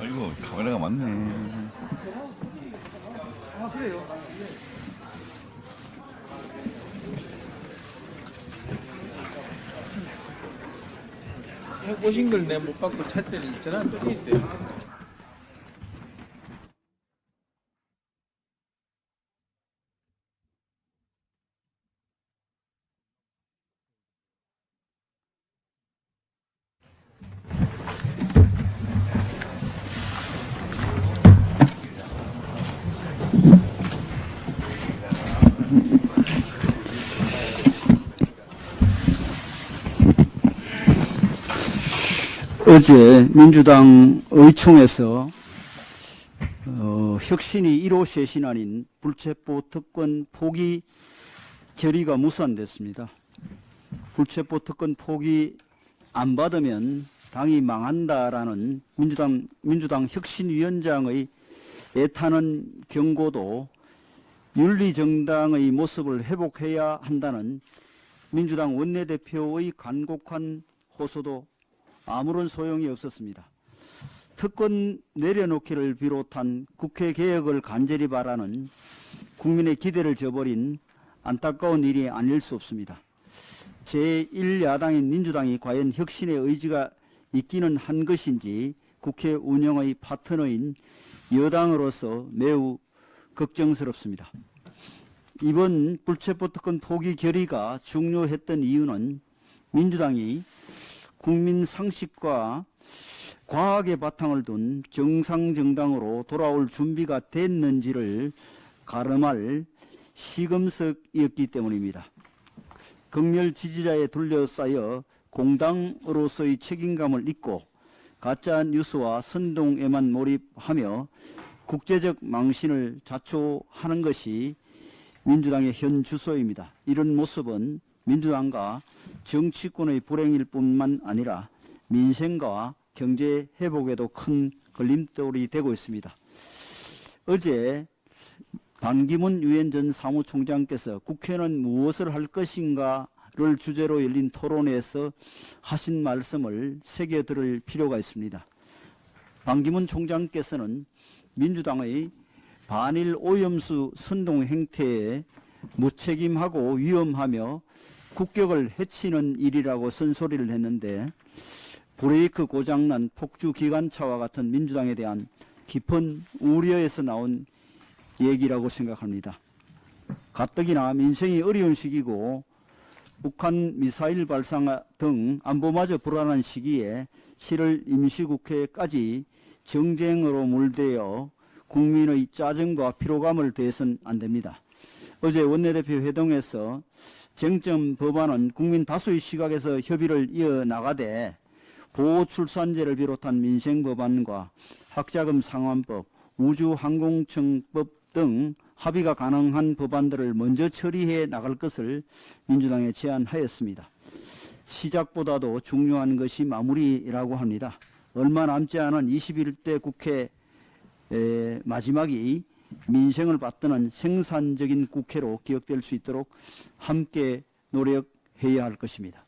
아이고 카메라가 많네. 아 그래요? 오신 걸내못 받고 찾더니 있잖아 저기 있대요. 어제 민주당 의총에서 어, 혁신이 1호 쇄신안인 불체포 특권 포기 결의가 무산됐습니다. 불체포 특권 포기 안 받으면 당이 망한다라는 민주당 민주당 혁신위원장의 애타는 경고도 윤리정당의 모습을 회복해야 한다는 민주당 원내대표의 간곡한 호소도 아무런 소용이 없었습니다. 특권 내려놓기를 비롯한 국회 개혁을 간절히 바라는 국민의 기대를 저버린 안타까운 일이 아닐 수 없습니다. 제1야당인 민주당이 과연 혁신의 의지가 있기는 한 것인지 국회 운영의 파트너인 여당으로서 매우 걱정스럽습니다. 이번 불체포 특권 포기 결의가 중요했던 이유는 민주당이 국민 상식과 과학의 바탕을 둔 정상 정당으로 돌아올 준비가 됐는지를 가름할 시금석이었기 때문입니다. 극렬 지지자에 둘러싸여 공당으로서의 책임감을 잊고 가짜 뉴스와 선동에만 몰입하며 국제적 망신을 자초하는 것이 민주당의 현 주소입니다. 이런 모습은 민주당과 정치권의 불행일 뿐만 아니라 민생과 경제 회복에도 큰 걸림돌이 되고 있습니다. 어제 반기문 유엔 전 사무총장께서 국회는 무엇을 할 것인가를 주제로 열린 토론회에서 하신 말씀을 새겨 들을 필요가 있습니다. 반기문 총장께서는 민주당의 반일 오염수 선동 행태에 무책임하고 위험하며 국격을 해치는 일이라고 쓴소리를 했는데 브레이크 고장난 폭주 기관차와 같은 민주당에 대한 깊은 우려에서 나온 얘기라고 생각합니다. 가뜩이나 민생이 어려운 시기고 북한 미사일 발사 등 안보마저 불안한 시기에 7월 임시국회까지 정쟁으로 물대어 국민의 짜증과 피로감을 더해선 안 됩니다. 어제 원내대표 회동에서 쟁점 법안은 국민 다수의 시각에서 협의를 이어나가되 보호출산제를 비롯한 민생 법안과 학자금 상환법, 우주항공청법 등 합의가 가능한 법안들을 먼저 처리해 나갈 것을 민주당에 제안하였습니다. 시작보다도 중요한 것이 마무리라고 합니다. 얼마 남지 않은 21대 국회 에, 마지막이 민생을 받드는 생산적인 국회로 기억될 수 있도록 함께 노력해야 할 것입니다.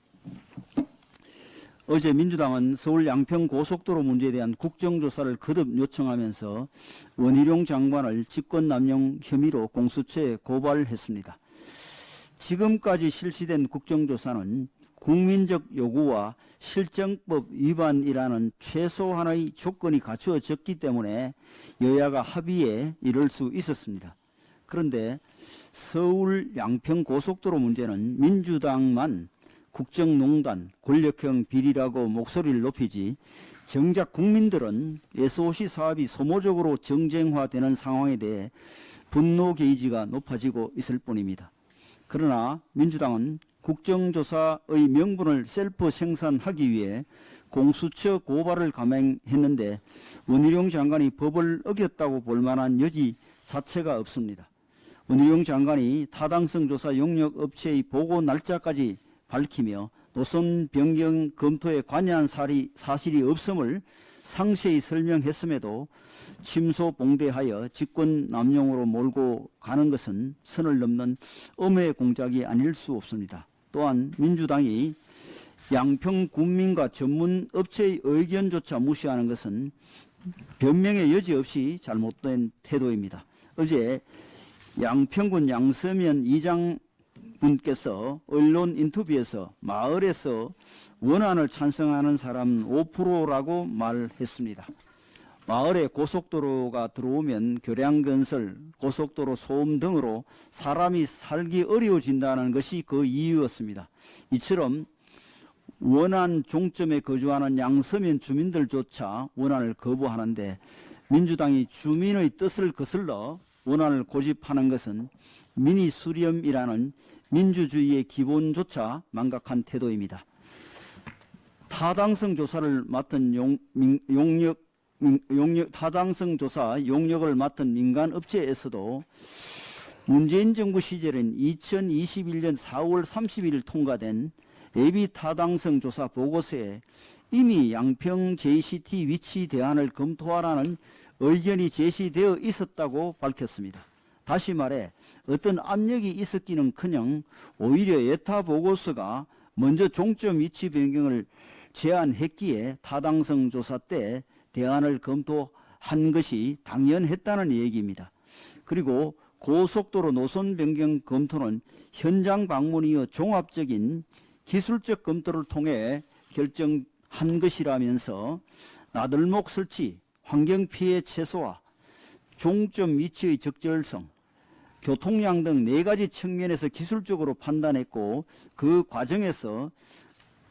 어제 민주당은 서울 양평 고속도로 문제에 대한 국정조사를 거듭 요청하면서 원희룡 장관을 직권남용 혐의로 공수처에 고발했습니다. 지금까지 실시된 국정조사는 국민적 요구와 실정법 위반이라는 최소한의 조건이 갖추어졌기 때문에 여야가 합의에 이를 수 있었습니다. 그런데 서울 양평 고속도로 문제는 민주당만 국정농단, 권력형 비리라고 목소리를 높이지 정작 국민들은 SOC 사업이 소모적으로 정쟁화되는 상황에 대해 분노 게이지가 높아지고 있을 뿐입니다. 그러나 민주당은 국정조사의 명분을 셀프 생산하기 위해 공수처 고발을 감행했는데 원희룡 장관이 법을 어겼다고 볼 만한 여지 자체가 없습니다. 원희룡 장관이 타당성 조사 용역 업체의 보고 날짜까지 밝히며 노선 변경 검토에 관여한 사리, 사실이 없음을 상세히 설명했음에도 침소봉대하여 직권 남용으로 몰고 가는 것은 선을 넘는 엄의 공작이 아닐 수 없습니다. 또한 민주당이 양평 군민과 전문 업체의 의견조차 무시하는 것은 변명의 여지 없이 잘못된 태도입니다. 어제 양평군 양서면 이장 분께서 언론 인터뷰에서 마을에서 원안을 찬성하는 사람 5%라고 말했습니다. 마을에 고속도로가 들어오면 교량 건설, 고속도로 소음 등으로 사람이 살기 어려워진다는 것이 그 이유였습니다. 이처럼 원안 종점에 거주하는 양서면 주민들조차 원안을 거부하는데 민주당이 주민의 뜻을 거슬러 원안을 고집하는 것은 미니 수렴이라는 민주주의의 기본조차 망각한 태도입니다. 타당성 조사를 맡은 용, 민, 용역, 민, 용역, 타당성 조사 용역을 맡은 민간 업체에서도 문재인 정부 시절인 2021년 4월 30일 통과된 예비 타당성 조사 보고서에 이미 양평 JCT 위치 대안을 검토하라는 의견이 제시되어 있었다고 밝혔습니다. 다시 말해 어떤 압력이 있었기는 커녕 오히려 예타 보고서가 먼저 종점 위치 변경을 제안했기에 타당성 조사 때 대안을 검토한 것이 당연했다는 얘기입니다. 그리고 고속도로 노선 변경 검토는 현장 방문이어 종합적인 기술적 검토를 통해 결정한 것이라면서 나들목 설치, 환경 피해 최소화, 종점 위치의 적절성, 교통량 등 네 가지 측면에서 기술적으로 판단했고 그 과정에서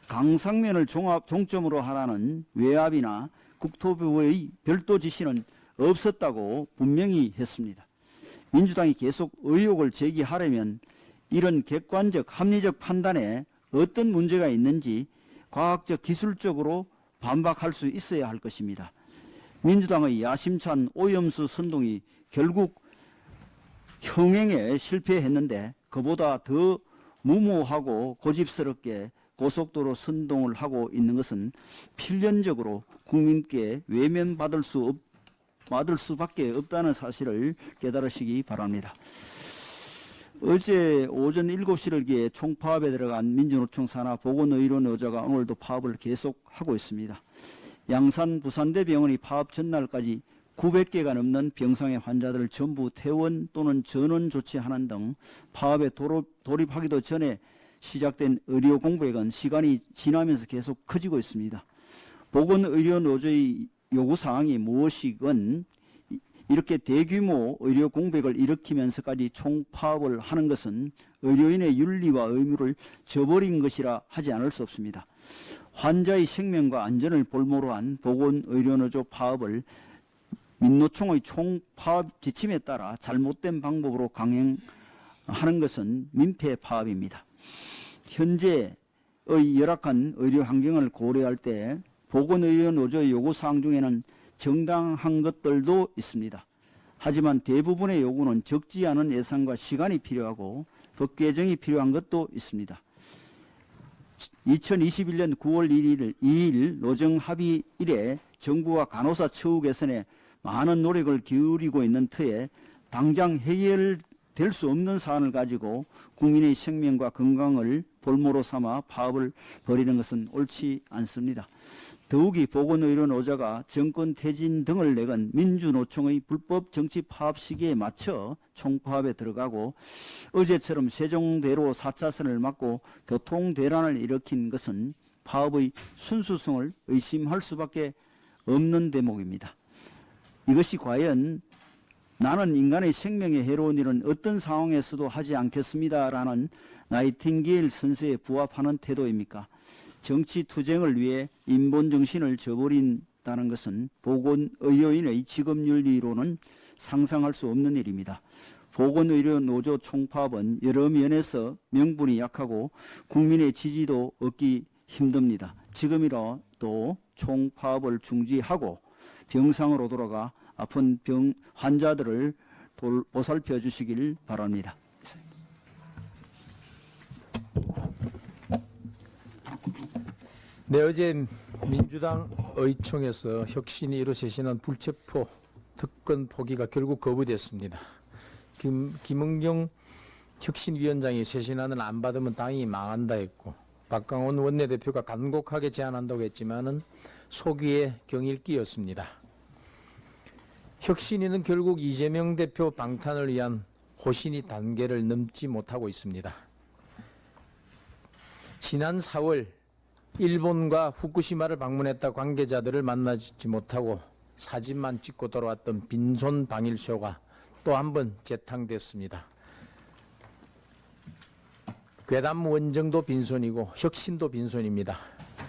강상면을 종합 종점으로 하라는 외압이나 국토부의 별도 지시는 없었다고 분명히 했습니다. 민주당이 계속 의혹을 제기하려면 이런 객관적 합리적 판단에 어떤 문제가 있는지 과학적 기술적으로 반박할 수 있어야 할 것입니다. 민주당의 야심찬 오염수 선동이 결국 형행에 실패했는데 그보다 더 무모하고 고집스럽게 고속도로 선동을 하고 있는 것은 필연적으로 국민께 외면받을 수 없, 받을 수밖에 없다는 사실을 깨달으시기 바랍니다. 어제 오전 7시를 기해 총파업에 들어간 민주노총 산하 보건의료노조가 오늘도 파업을 계속하고 있습니다. 양산 부산대병원이 파업 전날까지 900개가 넘는 병상의 환자들을 전부 퇴원 또는 전원 조치하는 등 파업에 돌입, 돌입하기도 전에 시작된 의료 공백은 시간이 지나면서 계속 커지고 있습니다. 보건의료노조의 요구사항이 무엇이건 이렇게 대규모 의료 공백을 일으키면서까지 총파업을 하는 것은 의료인의 윤리와 의무를 저버린 것이라 하지 않을 수 없습니다. 환자의 생명과 안전을 볼모로 한 보건의료노조 파업을 민노총의 총파업 지침에 따라 잘못된 방법으로 강행하는 것은 민폐 파업입니다. 현재의 열악한 의료 환경을 고려할 때 보건의료 노조의 요구사항 중에는 정당한 것들도 있습니다. 하지만 대부분의 요구는 적지 않은 예산과 시간이 필요하고 법 개정이 필요한 것도 있습니다. 2021년 9월 1일, 2일 노정 합의 이래 정부와 간호사 처우 개선에 많은 노력을 기울이고 있는 터에 당장 해결될 수 없는 사안을 가지고 국민의 생명과 건강을 볼모로 삼아 파업을 벌이는 것은 옳지 않습니다. 더욱이 보건의료노조가 정권 퇴진 등을 내건 민주노총의 불법 정치 파업 시기에 맞춰 총파업에 들어가고 어제처럼 세종대로 4차선을 막고 교통대란을 일으킨 것은 파업의 순수성을 의심할 수밖에 없는 대목입니다. 이것이 과연 나는 인간의 생명에 해로운 일은 어떤 상황에서도 하지 않겠습니다라는 나이팅게일 선서에 부합하는 태도입니까? 정치 투쟁을 위해 인본 정신을 저버린다는 것은 보건의료인의 직업윤리로는 상상할 수 없는 일입니다. 보건의료 노조 총파업은 여러 면에서 명분이 약하고 국민의 지지도 얻기 힘듭니다. 지금이라도 총파업을 중지하고 병상으로 돌아가 아픈 병 환자들을 돌, 보살펴 주시길 바랍니다. 네, 어제 민주당 의총에서 혁신이 이루어지는 불체포 특권 포기가 결국 거부됐습니다. 김, 김은경 혁신위원장이 쇄신안을 안 받으면 당이 망한다 했고 박강원 원내대표가 간곡하게 제안한다고 했지만은 소기의 경일기였습니다. 혁신위는 결국 이재명 대표 방탄을 위한 호신이 단계를 넘지 못하고 있습니다. 지난 4월 일본과 후쿠시마를 방문했다 관계자들을 만나지 못하고 사진만 찍고 돌아왔던 빈손 방일쇼가 또 한 번 재탕됐습니다. 괴담 원정도 빈손이고 혁신도 빈손입니다.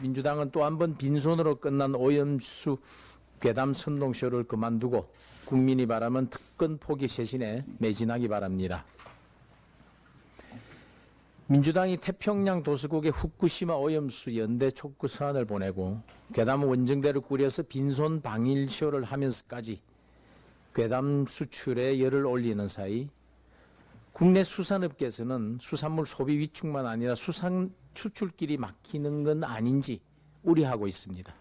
민주당은 또 한 번 빈손으로 끝난 오염수 괴담 선동쇼를 그만두고 국민이 바라면 특권 포기 쇄신에 매진하기 바랍니다. 민주당이 태평양 도서국에 후쿠시마 오염수 연대 촉구 서한을 보내고 괴담 원정대를 꾸려서 빈손 방일쇼를 하면서까지 괴담 수출에 열을 올리는 사이 국내 수산업계에서는 수산물 소비 위축만 아니라 수산 수출길이 막히는 건 아닌지 우려하고 있습니다.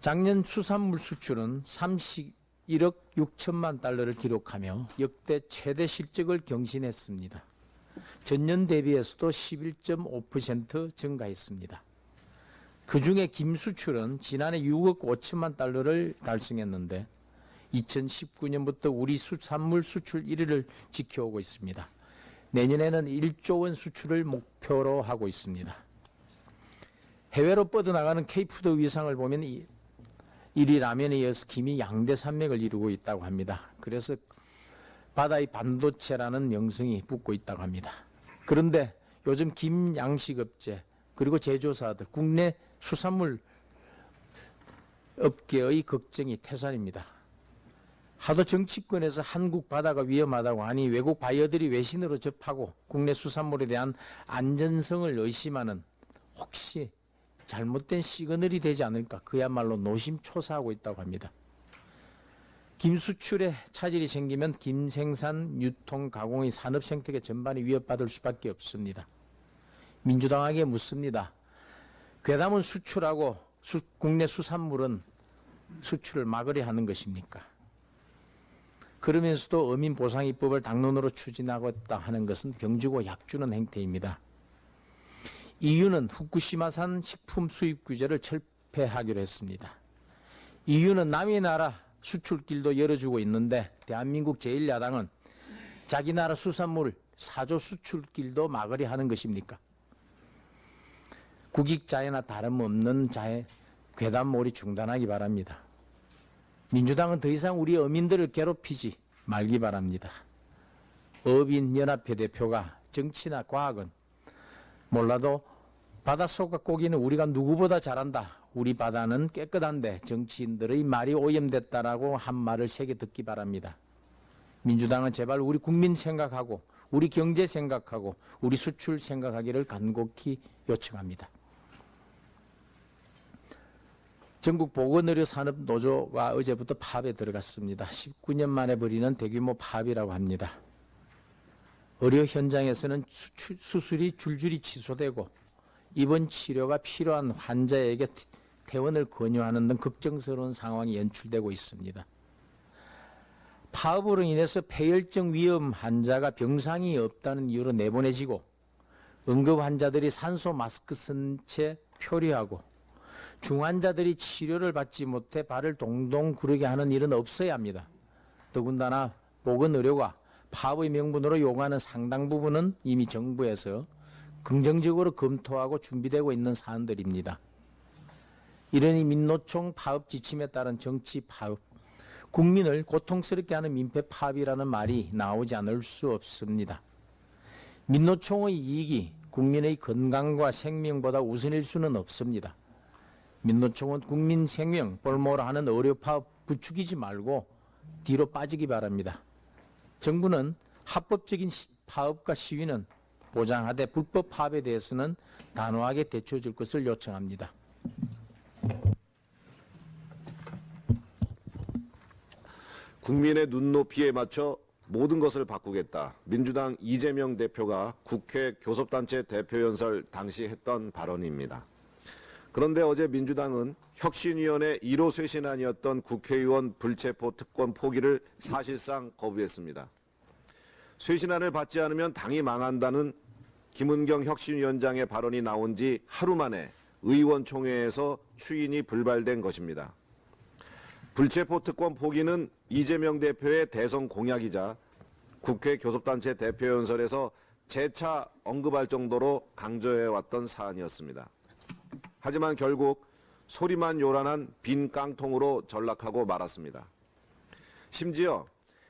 작년 수산물 수출은 31억 6천만 달러를 기록하며 역대 최대 실적을 경신했습니다. 전년 대비해서도 11.5% 증가했습니다. 그 중에 김 수출은 지난해 6억 5천만 달러를 달성했는데 2019년부터 우리 수산물 수출 1위를 지켜오고 있습니다. 내년에는 1조 원 수출을 목표로 하고 있습니다. 해외로 뻗어나가는 K푸드 위상을 보면 1위 라면에 이어서 김이 양대 산맥을 이루고 있다고 합니다. 그래서 바다의 반도체라는 명성이 붙고 있다고 합니다. 그런데 요즘 김 양식업체 그리고 제조사들 국내 수산물 업계의 걱정이 태산입니다. 하도 정치권에서 한국 바다가 위험하다고 하니 외국 바이어들이 외신으로 접하고 국내 수산물에 대한 안전성을 의심하는 혹시 잘못된 시그널이 되지 않을까 그야말로 노심초사하고 있다고 합니다. 김 수출에 차질이 생기면 김 생산, 유통, 가공의 산업 생태계 전반이 위협받을 수밖에 없습니다. 민주당에게 묻습니다. 괴담은 수출하고 수- 국내 수산물은 수출을 막으려 하는 것입니까? 그러면서도 어민 보상 입법을 당론으로 추진하고 있다 하는 것은 병주고 약주는 행태입니다. 이유는 후쿠시마산 식품 수입 규제를 철폐하기로 했습니다. 이유는 남의 나라 수출길도 열어주고 있는데 대한민국 제1야당은 자기 나라 수산물 사조 수출길도 막으려 하는 것입니까? 국익자해나 다름없는 자해 괴담몰이 중단하기 바랍니다. 민주당은 더 이상 우리 어민들을 괴롭히지 말기 바랍니다. 어민연합회 대표가 정치나 과학은 몰라도 바닷속과 고기는 우리가 누구보다 잘한다. 우리 바다는 깨끗한데 정치인들의 말이 오염됐다라고 한 말을 새겨 듣기 바랍니다. 민주당은 제발 우리 국민 생각하고 우리 경제 생각하고 우리 수출 생각하기를 간곡히 요청합니다. 전국 보건의료산업노조가 어제부터 파업에 들어갔습니다. 19년 만에 벌이는 대규모 파업이라고 합니다. 의료 현장에서는 수출, 수술이 줄줄이 취소되고 입원 치료가 필요한 환자에게 퇴원을 권유하는 등 걱정스러운 상황이 연출되고 있습니다. 파업으로 인해서 폐혈증 위험 환자가 병상이 없다는 이유로 내보내지고 응급 환자들이 산소 마스크 쓴 채 표류하고 중환자들이 치료를 받지 못해 발을 동동 구르게 하는 일은 없어야 합니다. 더군다나 보건의료가 파업의 명분으로 요구하는 상당 부분은 이미 정부에서 긍정적으로 검토하고 준비되고 있는 사안들입니다. 이러니 민노총 파업 지침에 따른 정치 파업, 국민을 고통스럽게 하는 민폐 파업이라는 말이 나오지 않을 수 없습니다. 민노총의 이익이 국민의 건강과 생명보다 우선일 수는 없습니다. 민노총은 국민 생명 볼모로 하는 의료 파업 부추기지 말고 뒤로 빠지기 바랍니다. 정부는 합법적인 시- 파업과 시위는 보장하되 불법 파업에 대해서는 단호하게 대처해 줄 것을 요청합니다. 국민의 눈높이에 맞춰 모든 것을 바꾸겠다. 민주당 이재명 대표가 국회 교섭단체 대표연설 당시 했던 발언입니다. 그런데 어제 민주당은 혁신위원회 1호 쇄신안이었던 국회의원 불체포 특권 포기를 사실상 거부했습니다. 쇄신안을 받지 않으면 당이 망한다는 김은경 혁신위원장의 발언이 나온 지 하루 만에 의원총회에서 추인이 불발된 것입니다. 불체포 특권 포기는 이재명 대표의 대선 공약이자 국회 교섭단체 대표연설에서 재차 언급할 정도로 강조해왔던 사안이었습니다. 하지만 결국 소리만 요란한 빈 깡통으로 전락하고 말았습니다. 심지어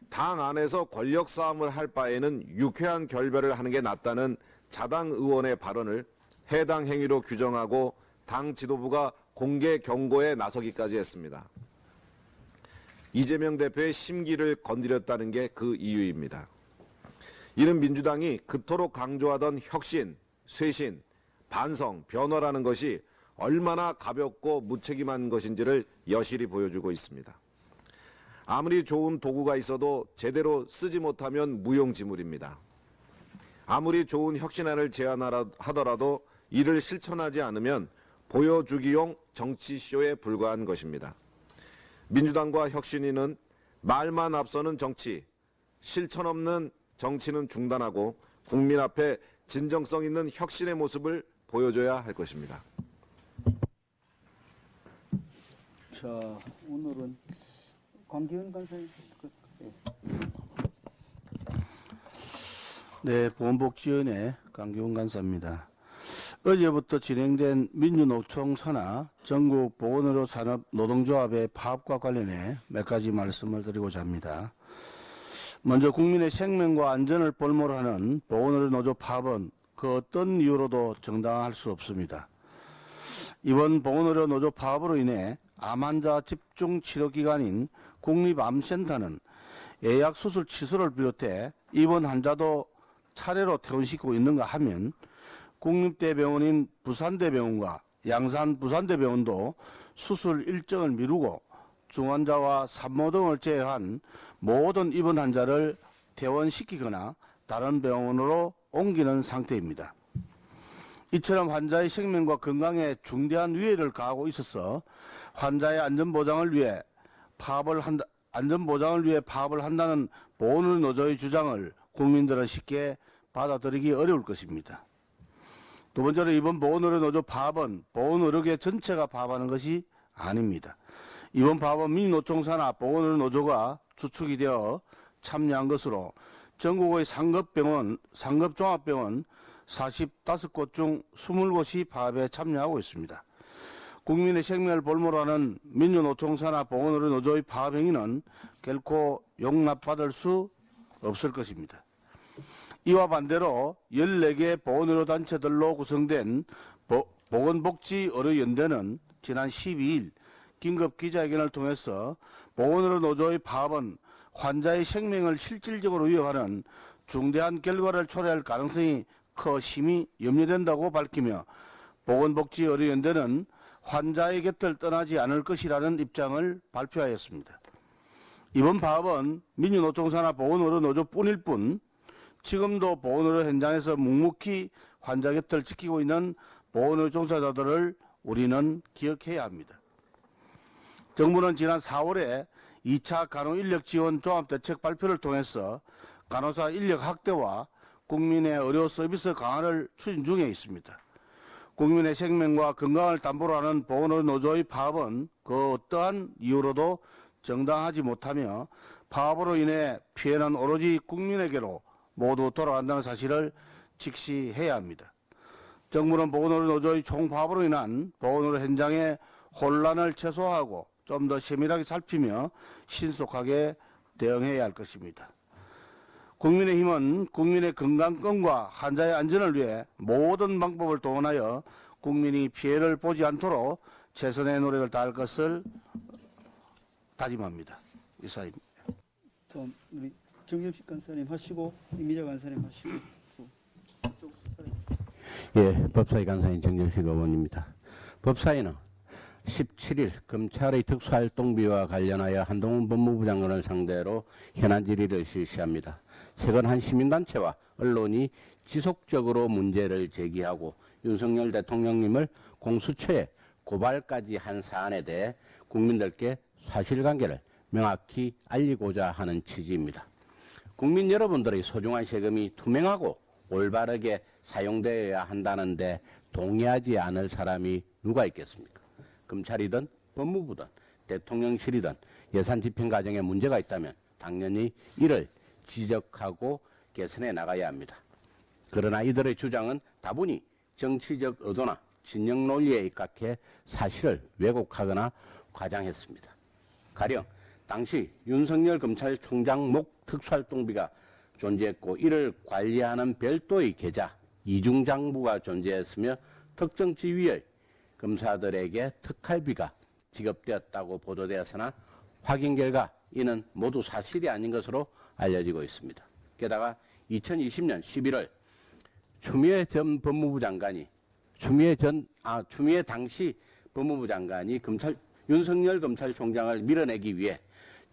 당 안에서 권력 싸움을 할 바에는 유쾌한 결별을 하는 게 낫다는 자당 의원의 발언을 해당 행위로 규정하고 당 지도부가 공개 경고에 나서기까지 했습니다. 이재명 대표의 심기를 건드렸다는 게 그 이유입니다. 이는 민주당이 그토록 강조하던 혁신, 쇄신, 반성, 변화라는 것이 얼마나 가볍고 무책임한 것인지를 여실히 보여주고 있습니다. 아무리 좋은 도구가 있어도 제대로 쓰지 못하면 무용지물입니다. 아무리 좋은 혁신안을 제안하더라도 이를 실천하지 않으면 보여주기용 정치쇼에 불과한 것입니다. 민주당과 혁신위는 말만 앞서는 정치, 실천 없는 정치는 중단하고 국민 앞에 진정성 있는 혁신의 모습을 보여줘야 할 것입니다. 자, 오늘은 광기현 간사님 하실 것 같아요. 네, 보건복지위원회 강기훈 간사입니다. 어제부터 진행된 민주노총 산하 전국 보건의료 산업 노동조합의 파업과 관련해 몇 가지 말씀을 드리고자 합니다. 먼저 국민의 생명과 안전을 볼모하는 보건의료 노조 파업은 그 어떤 이유로도 정당할 수 없습니다. 이번 보건의료 노조 파업으로 인해 암 환자 집중 치료 기관인 국립암센터는 예약 수술 취소를 비롯해 입원 환자도 차례로 퇴원시키고 있는가 하면 국립대병원인 부산대병원과 양산 부산대병원도 수술 일정을 미루고 중환자와 산모 등을 제외한 모든 입원 환자를 퇴원시키거나 다른 병원으로 옮기는 상태입니다. 이처럼 환자의 생명과 건강에 중대한 위해를 가하고 있어서 환자의 안전보장을 위해 파업을 한다, 안전보장을 위해 파업을 한다는 보훈의 노조의 주장을 국민들은 쉽게 받아들이기 어려울 것입니다. 두 번째로 이번 보건의료 노조 파업은 보건의료계 전체가 파업하는 것이 아닙니다. 이번 파업은 민노총 산하 보건의료 노조가 주축이 되어 참여한 것으로 전국의 상급병원, 상급종합병원 45곳 중 20곳이 파업에 참여하고 있습니다. 국민의 생명을 볼모로 하는 민주노총 산하 보건의료 노조의 파업 행위는 결코 용납받을 수 없을 것입니다. 이와 반대로 14개 보건의료 단체들로 구성된 보, 보건복지의료연대는 지난 12일 긴급 기자회견을 통해서 보건의료 노조의 파업은 환자의 생명을 실질적으로 위협하는 중대한 결과를 초래할 가능성이 커 심히 염려된다고 밝히며 보건복지의료연대는 환자의 곁을 떠나지 않을 것이라는 입장을 발표하였습니다. 이번 파업은 민주노총 산하 보건의료 노조뿐일 뿐 지금도 보건의료 현장에서 묵묵히 환자 곁을 지키고 있는 보건의료 종사자들을 우리는 기억해야 합니다. 정부는 지난 4월에 2차 간호 인력 지원 종합 대책 발표를 통해서 간호사 인력 확대와 국민의 의료 서비스 강화를 추진 중에 있습니다. 국민의 생명과 건강을 담보로 하는 보건의료 노조의 파업은 그 어떠한 이유로도 정당하지 못하며 파업으로 인해 피해는 오로지 국민에게로 모두 돌아간다는 사실을 직시해야 합니다. 정부는 보건의료 노조의 총파업으로 인한 보건의료 현장의 혼란을 최소화하고 좀 더 세밀하게 살피며 신속하게 대응해야 할 것입니다. 국민의힘은 국민의 건강권과 환자의 안전을 위해 모든 방법을 동원하여 국민이 피해를 보지 않도록 최선의 노력을 다할 것을 다짐합니다. 이사입니다. 정점식 간사님 하시고 이미자 간사님 하시고. 예, 법사위 간사인 정정식 의원입니다. 법사위는 17일 검찰의 특수활동비와 관련하여 한동훈 법무부 장관을 상대로 현안 질의를 실시합니다. 최근 한 시민단체와 언론이 지속적으로 문제를 제기하고 윤석열 대통령님을 공수처에 고발까지 한 사안에 대해 국민들께 사실관계를 명확히 알리고자 하는 취지입니다. 국민 여러분들의 소중한 세금이 투명하고 올바르게 사용되어야 한다는데 동의하지 않을 사람이 누가 있겠습니까? 검찰이든 법무부든 대통령실이든 예산 집행 과정에 문제가 있다면 당연히 이를 지적하고 개선해 나가야 합니다. 그러나 이들의 주장은 다분히 정치적 의도나 진영 논리에 입각해 사실을 왜곡하거나 과장했습니다. 가령 당시 윤석열 검찰총장 목 특수활동비가 존재했고 이를 관리하는 별도의 계좌 이중장부가 존재했으며 특정 지위의 검사들에게 특활비가 지급되었다고 보도되었으나 확인 결과 이는 모두 사실이 아닌 것으로 알려지고 있습니다. 게다가 2020년 11월 추미애 전 법무부 장관이 추미애 전, 아, 추미애 당시 법무부 장관이 검찰, 윤석열 검찰총장을 밀어내기 위해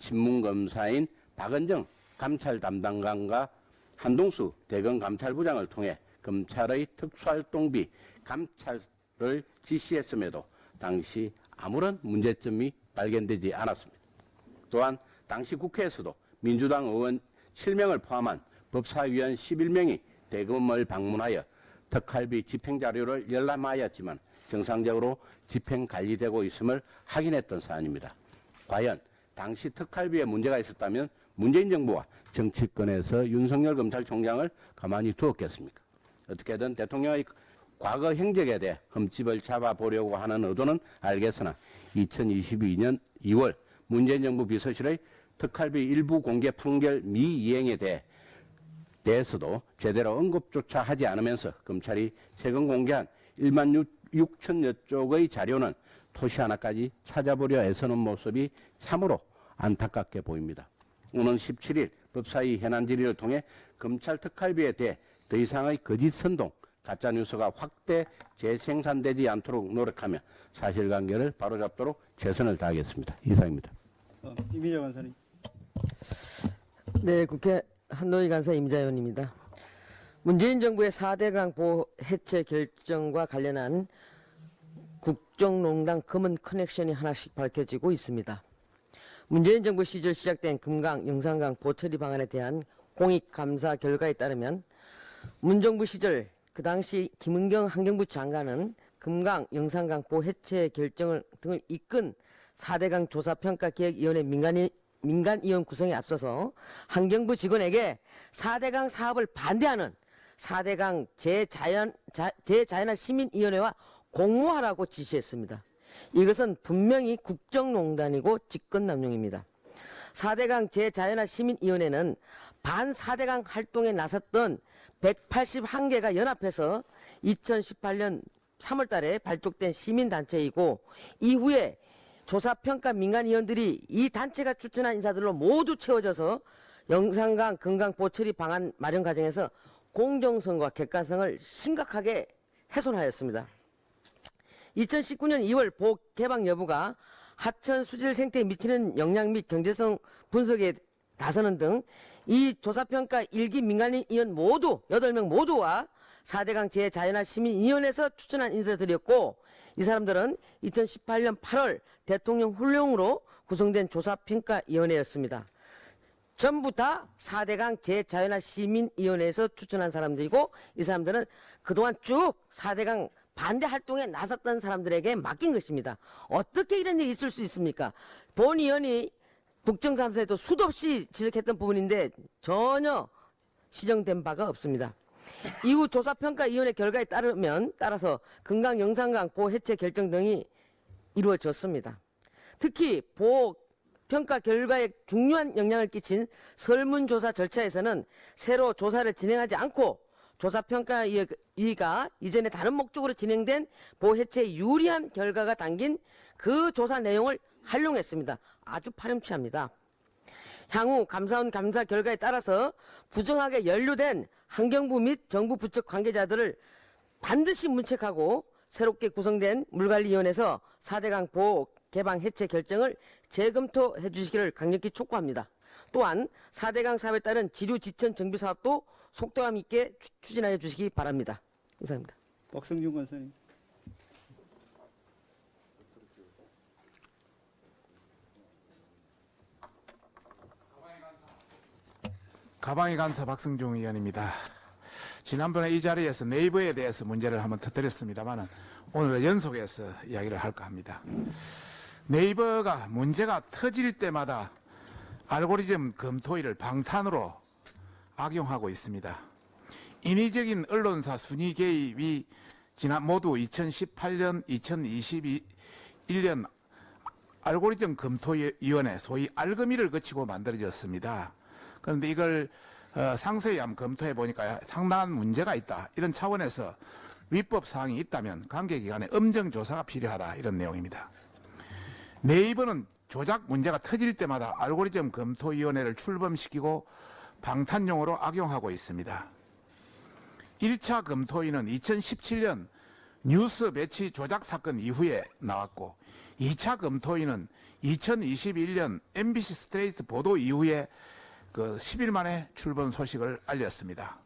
친문검사인 박은정 감찰 담당관과 한동수 대검 감찰부장을 통해 검찰의 특수활동비 감찰을 지시했음에도 당시 아무런 문제점이 발견되지 않았습니다. 또한 당시 국회에서도 민주당 의원 7명을 포함한 법사위원 11명이 대검을 방문하여 특활비 집행 자료를 열람하였지만 정상적으로 집행 관리되고 있음을 확인했던 사안입니다. 과연 당시 특활비에 문제가 있었다면 문재인 정부와 정치권에서 윤석열 검찰총장을 가만히 두었겠습니까? 어떻게든 대통령의 과거 행적에 대해 흠집을 잡아보려고 하는 의도는 알겠으나 2022년 2월 문재인 정부 비서실의 특활비 일부 공개 판결 미이행에 대해 대해서도 제대로 언급조차 하지 않으면서 검찰이 최근 공개한 1만 6천여 쪽의 자료는 토시 하나까지 찾아보려 애쓰는 모습이 참으로 안타깝게 보입니다. 오는 17일 법사위 현안 질의를 통해 검찰 특활비에 대해 더 이상의 거짓 선동, 가짜 뉴스가 확대 재생산되지 않도록 노력하며 사실관계를 바로잡도록 최선을 다하겠습니다. 이상입니다. 어, 이미자 간사님. 네, 국회 한노희 간사 임자연입니다. 문재인 정부의 4대 강 보호 해체 결정과 관련한 국정농단 검은 커넥션이 하나씩 밝혀지고 있습니다. 문재인 정부 시절 시작된 금강, 영산강 보처리 방안에 대한 공익 감사 결과에 따르면 문정부 시절 그 당시 김은경 환경부 장관은 금강, 영산강 보호 해체 결정을 등을 이끈 4대강 조사평가기획위원회 민간인 민간위원 구성에 앞서서 환경부 직원에게 4대강 사업을 반대하는 4대강 제자연, 자, 제자연화 시민위원회와 공모하라고 지시했습니다. 이것은 분명히 국정농단이고 직권남용입니다. 4대강 제자연화 시민위원회는 반 4대강 활동에 나섰던 181개가 연합해서 2018년 3월 달에 발족된 시민단체이고 이후에 조사평가 민간위원들이 이 단체가 추천한 인사들로 모두 채워져서 영산강 금강 보 처리 방안 마련 과정에서 공정성과 객관성을 심각하게 훼손하였습니다. 2019년 2월 보호 개방 여부가 하천 수질 생태에 미치는 영향 및 경제성 분석에 나서는 등 이 조사평가 일기 민간인위원 모두 8명 모두와 4대강 제자연화 시민위원회에서 추천한 인사들이었고 이 사람들은 2018년 8월 대통령 훈령으로 구성된 조사평가위원회였습니다. 전부 다 4대강 제자연화 시민위원회에서 추천한 사람들이고 이 사람들은 그동안 쭉 4대강 반대 활동에 나섰던 사람들에게 맡긴 것입니다. 어떻게 이런 일이 있을 수 있습니까? 본 의원이 국정감사에도 수도 없이 지적했던 부분인데 전혀 시정된 바가 없습니다. 이후 조사평가위원회 결과에 따르면 따라서 금강 영산강 보호 해체 결정 등이 이루어졌습니다. 특히 보호 평가 결과에 중요한 영향을 끼친 설문조사 절차에서는 새로 조사를 진행하지 않고 조사평가위가 이전에 다른 목적으로 진행된 보호 해체에 유리한 결과가 담긴 그 조사 내용을 활용했습니다. 아주 파렴치합니다. 향후 감사원 감사 결과에 따라서 부정하게 연루된 환경부 및 정부 부처 관계자들을 반드시 문책하고 새롭게 구성된 물관리위원회에서 4대강 보호 개방 해체 결정을 재검토해 주시기를 강력히 촉구합니다. 또한 4대강 사업에 따른 지류 지천 정비 사업도 속도감 있게 추진하여 주시기 바랍니다. 이상입니다. 박성준 권사님. 가방의 간사 박승종 의원입니다. 지난번에 이 자리에서 네이버에 대해서 문제를 한번 터뜨렸습니다만 오늘은 연속해서 이야기를 할까 합니다. 네이버가 문제가 터질 때마다 알고리즘 검토일을 방탄으로 악용하고 있습니다. 인위적인 언론사 순위 개입이 지난 모두 2018년, 2021년 알고리즘 검토위원회 소위 알검이를 거치고 만들어졌습니다. 그런데 이걸 어, 상세히 한번 검토해 보니까 상당한 문제가 있다. 이런 차원에서 위법 사항이 있다면 관계기관의 엄정 조사가 필요하다. 이런 내용입니다. 네이버는 조작 문제가 터질 때마다 알고리즘 검토위원회를 출범시키고 방탄용으로 악용하고 있습니다. 1차 검토위는 2017년 뉴스 배치 조작 사건 이후에 나왔고 2차 검토위는 2021년 MBC 스트레이트 보도 이후에 그 10일 만에 출범 소식을 알렸습니다.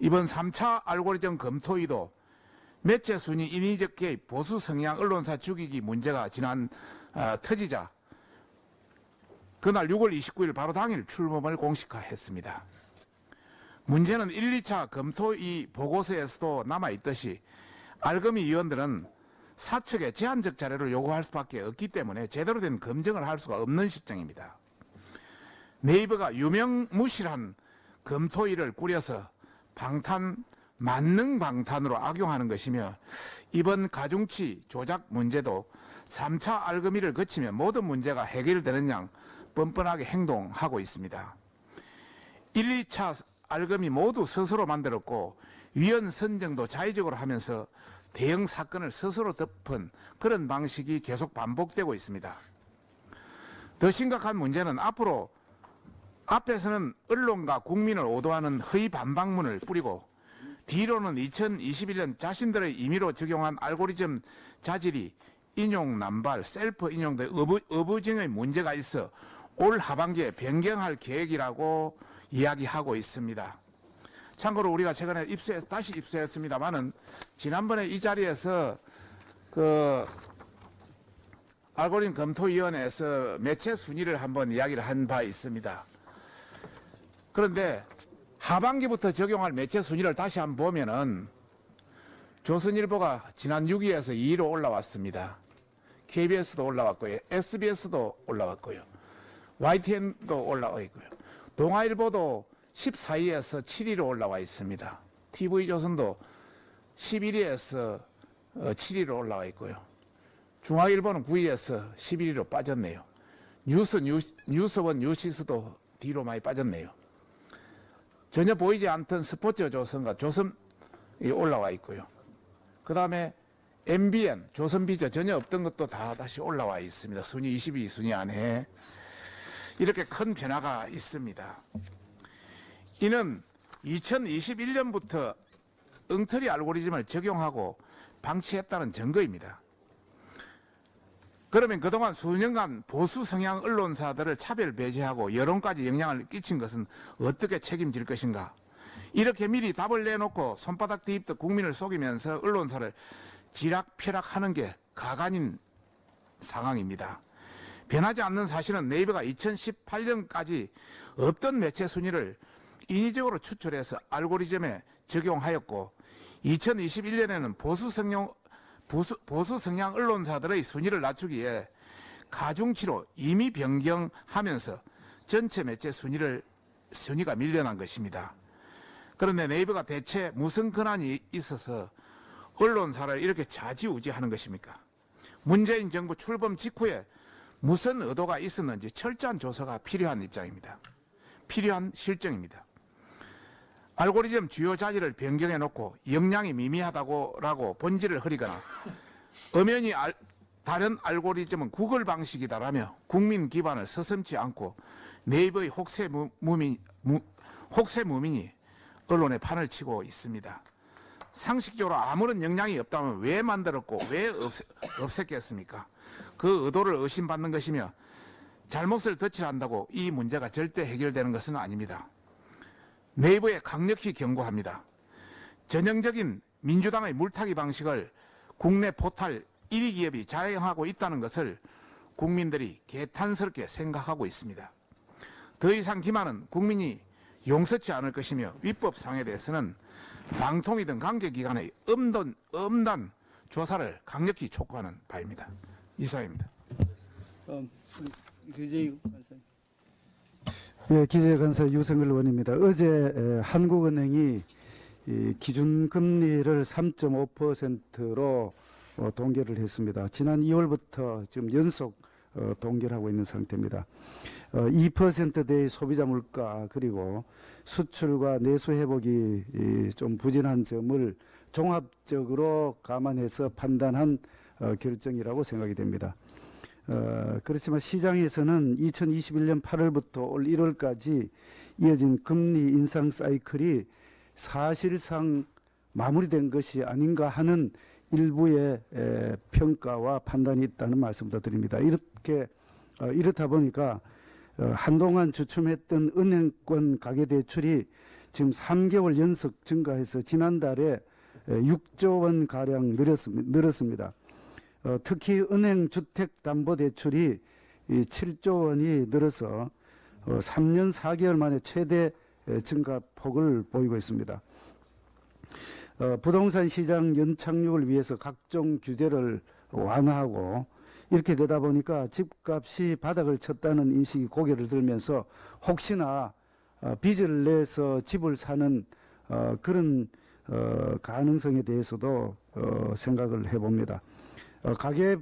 이번 3차 알고리즘 검토위도 매체 순위 인위적 개입 보수 성향 언론사 죽이기 문제가 지난 어, 터지자 그날 6월 29일 바로 당일 출범을 공식화했습니다. 문제는 1, 2차 검토위 보고서에서도 남아있듯이 알검이 위원들은 사측에 제한적 자료를 요구할 수밖에 없기 때문에 제대로 된 검증을 할 수가 없는 실정입니다. 네이버가 유명무실한 검토위를 꾸려서 방탄 만능 방탄으로 악용하는 것이며 이번 가중치 조작 문제도 3차 알검이를 거치면 모든 문제가 해결되는 양 뻔뻔하게 행동하고 있습니다. 1, 2차 알검이 모두 스스로 만들었고 위원 선정도 자의적으로 하면서 대형 사건을 스스로 덮은 그런 방식이 계속 반복되고 있습니다. 더 심각한 문제는 앞으로 앞에서는 언론과 국민을 오도하는 허위 반박문을 뿌리고 뒤로는 2021년 자신들의 임의로 적용한 알고리즘 자질이 인용 남발, 셀프 인용 등 어부, 어부징의 문제가 있어 올 하반기에 변경할 계획이라고 이야기하고 있습니다. 참고로 우리가 최근에 입수해 다시 입수했습니다만은 지난번에 이 자리에서 그 알고리즘 검토위원회에서 매체 순위를 한번 이야기를 한 바 있습니다. 그런데 하반기부터 적용할 매체 순위를 다시 한번 보면은 조선일보가 지난 6위에서 2위로 올라왔습니다. KBS도 올라왔고요. SBS도 올라왔고요. YTN도 올라와 있고요. 동아일보도 14위에서 7위로 올라와 있습니다. TV조선도 11위에서 7위로 올라와 있고요. 중앙일보는 9위에서 11위로 빠졌네요. 뉴스, 뉴스, 뉴스원, 뉴시스도 뒤로 많이 빠졌네요. 전혀 보이지 않던 스포츠 조선과 조선이 올라와 있고요. 그 다음에 MBN, 조선비저 전혀 없던 것도 다 다시 올라와 있습니다. 순위 22 순위 안에. 이렇게 큰 변화가 있습니다. 이는 2021년부터 엉터리 알고리즘을 적용하고 방치했다는 증거입니다. 그러면 그동안 수년간 보수 성향 언론사들을 차별 배제하고 여론까지 영향을 끼친 것은 어떻게 책임질 것인가? 이렇게 미리 답을 내놓고 손바닥 뒤집듯 국민을 속이면서 언론사를 지락펴락하는 게 가관인 상황입니다. 변하지 않는 사실은 네이버가 2018년까지 없던 매체 순위를 인위적으로 추출해서 알고리즘에 적용하였고 2021년에는 보수 성향 보수, 보수 성향 언론사들의 순위를 낮추기에 가중치로 이미 변경하면서 전체 매체 순위를 순위가 밀려난 것입니다. 그런데 네이버가 대체 무슨 권한이 있어서 언론사를 이렇게 좌지우지하는 것입니까? 문재인 정부 출범 직후에 무슨 의도가 있었는지 철저한 조사가 필요한 입장입니다. 필요한 실정입니다. 알고리즘 주요 자질을 변경해 놓고 역량이 미미하다고 라고 본질을 흐리거나 엄연히 알, 다른 알고리즘은 구글 방식이다라며 국민 기반을 서슴지 않고 네이버의 혹세 무, 무민, 무, 혹세 무민이 언론에 판을 치고 있습니다. 상식적으로 아무런 역량이 없다면 왜 만들었고 왜 없애, 없앴겠습니까? 그 의도를 의심받는 것이며 잘못을 덧칠한다고 이 문제가 절대 해결되는 것은 아닙니다. 네이버에 강력히 경고합니다. 전형적인 민주당의 물타기 방식을 국내 포탈 1위 기업이 자행하고 있다는 것을 국민들이 개탄스럽게 생각하고 있습니다. 더 이상 기만은 국민이 용서치 않을 것이며 위법상에 대해서는 방통위든 관계기관의 엄단, 엄단 조사를 강력히 촉구하는 바입니다. 이상입니다. 예, 기재 간사 유성글 의원입니다. 어제 에, 한국은행이 이 기준금리를 3.5%로 어, 동결을 했습니다. 지난 2월부터 지금 연속 어, 동결하고 있는 상태입니다. 어, 2%대의 소비자 물가 그리고 수출과 내수 회복이 이, 좀 부진한 점을 종합적으로 감안해서 판단한 어, 결정이라고 생각이 됩니다. 어, 그렇지만 시장에서는 2021년 8월부터 올 1월까지 이어진 금리 인상 사이클이 사실상 마무리된 것이 아닌가 하는 일부의 에, 평가와 판단이 있다는 말씀도 드립니다. 이렇게 어, 이렇다 보니까 어, 한동안 주춤했던 은행권 가계대출이 지금 3개월 연속 증가해서 지난달에 에, 6조 원 가량 늘었습니다. 늘었습니다. 어, 특히 은행 주택담보대출이 이 7조 원이 늘어서 어, 3년 4개월 만에 최대 에, 증가폭을 보이고 있습니다. 어, 부동산 시장 연착륙을 위해서 각종 규제를 완화하고 이렇게 되다 보니까 집값이 바닥을 쳤다는 인식이 고개를 들면서 혹시나 어, 빚을 내서 집을 사는 어, 그런 어, 가능성에 대해서도 어, 생각을 해봅니다. 어, 가계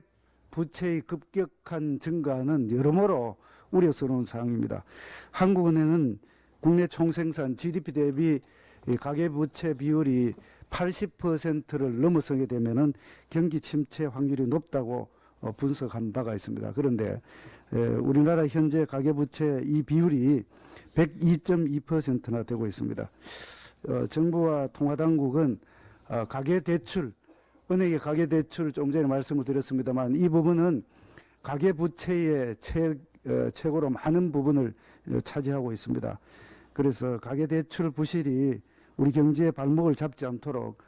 부채의 급격한 증가는 여러모로 우려스러운 상황입니다. 한국은행은 국내 총생산 GDP 대비 이 가계 부채 비율이 80%를 넘어서게 되면은 경기 침체 확률이 높다고 어, 분석한 바가 있습니다. 그런데 에, 우리나라 현재 가계 부채 이 비율이 102.2%나 되고 있습니다. 어, 정부와 통화당국은 어, 가계 대출 은행의 가계 대출 좀 전에 말씀을 드렸습니다만 이 부분은 가계 부채의 최, 어, 최고로 많은 부분을 어, 차지하고 있습니다. 그래서 가계 대출 부실이 우리 경제의 발목을 잡지 않도록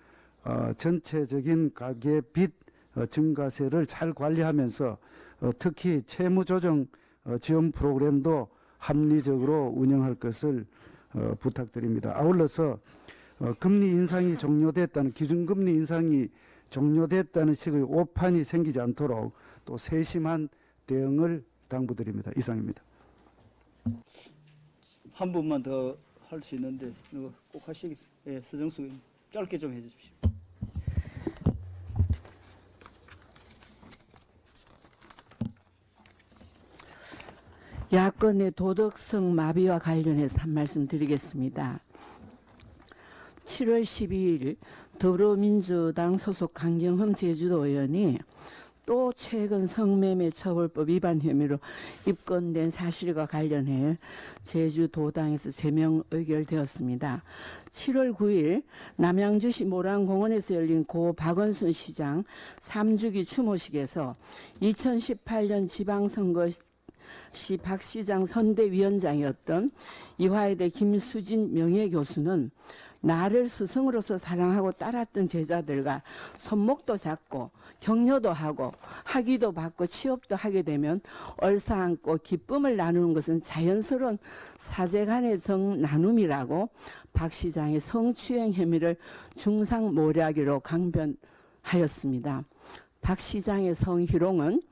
어, 전체적인 가계 빚 어, 증가세를 잘 관리하면서 어, 특히 채무 조정 어, 지원 프로그램도 합리적으로 운영할 것을 어, 부탁드립니다. 아울러서 어, 금리 인상이 종료됐다는 기준금리 인상이 종료됐다는 식의 오판이 생기지 않도록 또 세심한 대응을 당부드립니다. 이상입니다. 한 분만 더 할 수 있는데 꼭 하시겠습니다. 예, 서정수 짧게 좀 해주십시오. 야권의 도덕성 마비와 관련해서 한 말씀 드리겠습니다. 7월 12일 더불어민주당 소속 강경흠 제주도 의원이 또 최근 성매매 처벌법 위반 혐의로 입건된 사실과 관련해 제주도당에서 제명 의결되었습니다. 7월 9일 남양주시 모란공원에서 열린 고 박원순 시장 3주기 추모식에서 2018년 지방선거 시 박 시장 선대위원장이었던 이화여대 김수진 명예교수는 나를 스승으로서 사랑하고 따랐던 제자들과 손목도 잡고 격려도 하고 학위도 받고 취업도 하게 되면 얼싸안고 기쁨을 나누는 것은 자연스러운 사제간의 정 나눔이라고 박 시장의 성추행 혐의를 중상모략으로 강변하였습니다. 박 시장의 성희롱은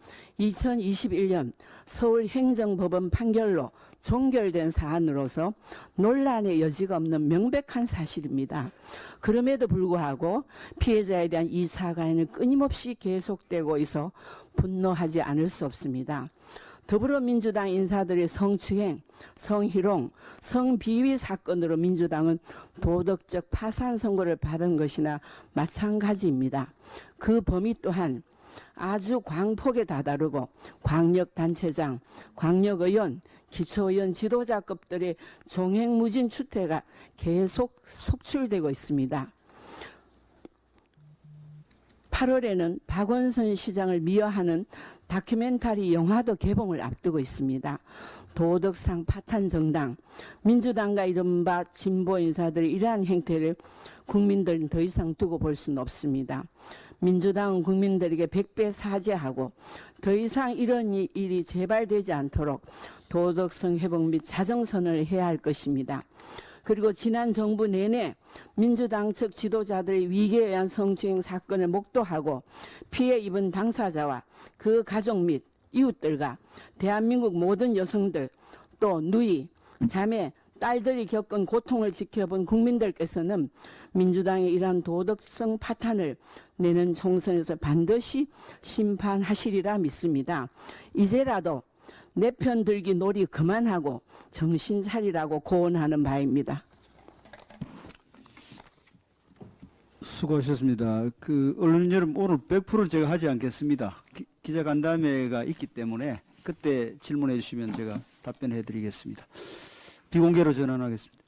2021년 서울행정법원 판결로 종결된 사안으로서 논란의 여지가 없는 명백한 사실입니다. 그럼에도 불구하고 피해자에 대한 이 사과에는 끊임없이 계속되고 있어 분노하지 않을 수 없습니다. 더불어민주당 인사들의 성추행, 성희롱, 성비위 사건으로 민주당은 도덕적 파산 선고를 받은 것이나 마찬가지입니다. 그 범위 또한 아주 광폭에 다다르고 광역단체장, 광역의원, 기초의원 지도자급들의 종횡무진 추태가 계속 속출되고 있습니다. 8월에는 박원순 시장을 미화하는 다큐멘터리 영화도 개봉을 앞두고 있습니다. 도덕상 파탄 정당, 민주당과 이른바 진보 인사들의 이러한 행태를 국민들은 더 이상 두고 볼 수는 없습니다. 민주당은 국민들에게 백배 사죄하고 더 이상 이런 이- 일이 재발되지 않도록 도덕성 회복 및 자정선을 해야 할 것입니다. 그리고 지난 정부 내내 민주당 측 지도자들의 위기에 의한 성추행 사건을 목도하고 피해 입은 당사자와 그 가족 및 이웃들과 대한민국 모든 여성들 또 누이, 자매, 딸들이 겪은 고통을 지켜본 국민들께서는 민주당의 이러한 도덕성 파탄을 내년 총선에서 반드시 심판하시리라 믿습니다. 이제라도 내 편 들기 놀이 그만하고 정신 차리라고 고언하는 바입니다. 수고하셨습니다. 그 언론 여러분 오늘 100% 제가 하지 않겠습니다. 기, 기자 간담회가 있기 때문에 그때 질문해 주시면 제가 답변해 드리겠습니다. 비공개로 전환하겠습니다.